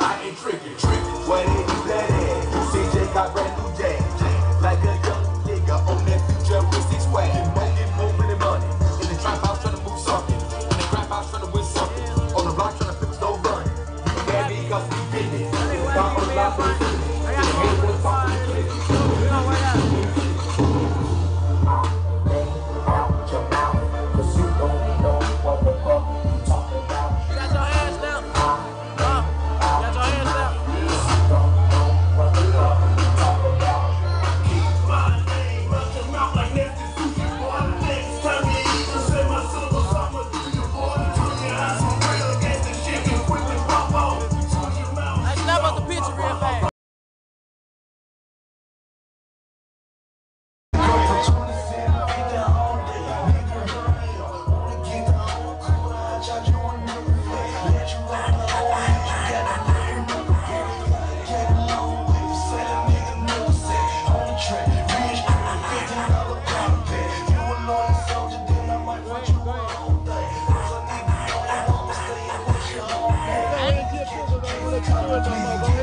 I ain't tricking, tricking. What is that? 特种宝宝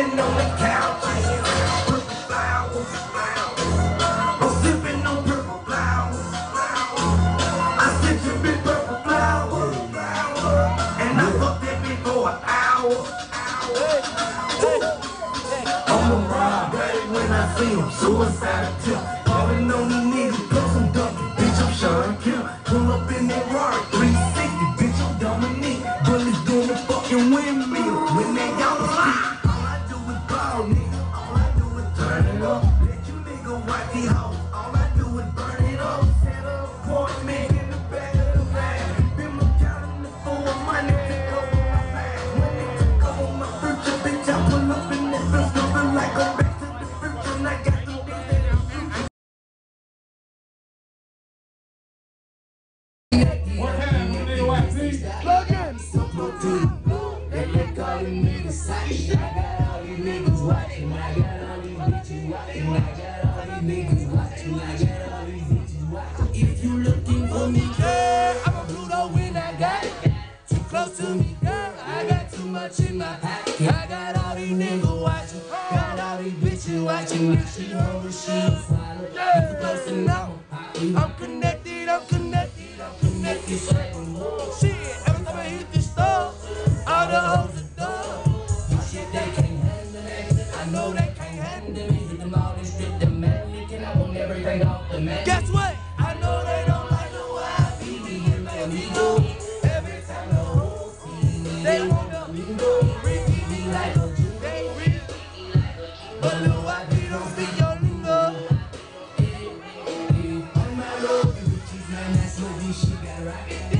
Standing on the couch. Purple flowers. I'm sipping on purple flowers. I sent you big purple flowers. And I fucked that for an hour. hour. Hey. Hey. Hey. I'm a ride, when I see him. Suicide attempt. Falling on these niggas. Guess what? I know they don't like the way I be and we go. Every time the whole team they want up, we go. Ricky be like, they real. But Lil YB don't speak your lingo. On my road, bitches, man, that's what she got right.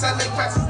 selling wax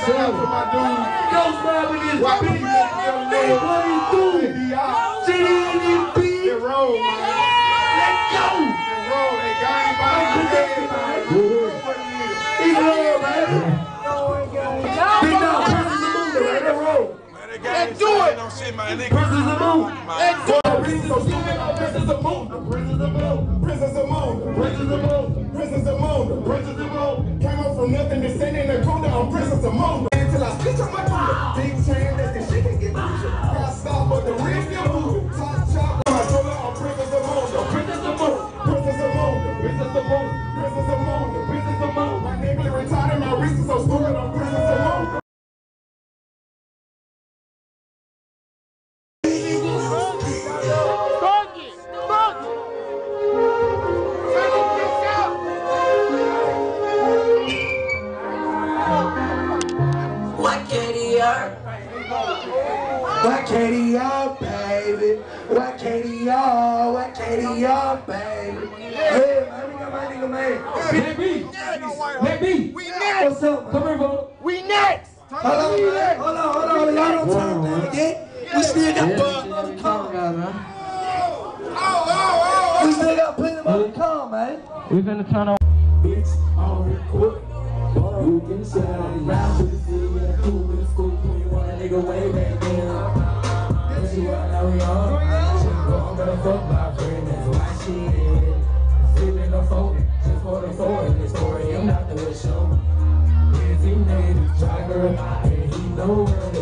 myself. Yo, slapping this beat. Go. The Let's do it. The Princess of Princess Princess of Princess Princess of Princess came up from nothing descending the. Until I spit on my wow. big change. Why can't he baby? Why can't he up? Why can't he baby? My nigga, my nigga, man. Baby, baby, we next. What's up? Come here, bro. We next. Hold on, hold on, hold on, hold on. Y'all don't turn again. We still got plenty more to come. Oh, oh, oh, oh. We still got plenty more man. We finna turn on. Bitch, I'm recording. You can shout around to the city and cool in the school when you on a nigga way back then. That's you right now we on. She gon' better fuck my friend, that's why she is. Sleeping on folk, just for the four in this story, I'm not the show. Is he native, driver, ain't he know where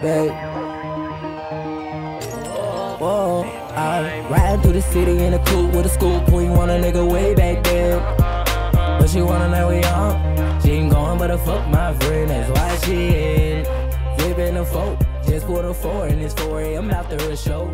babe. Whoa, I'm riding through the city in a coupe with a school pool. You want a nigga way back then. But she wanna know we on. She ain't going, but I fuck my friend. That's why she in. Flipping the folk. Just for the four, and it's 4 a.m. after a show.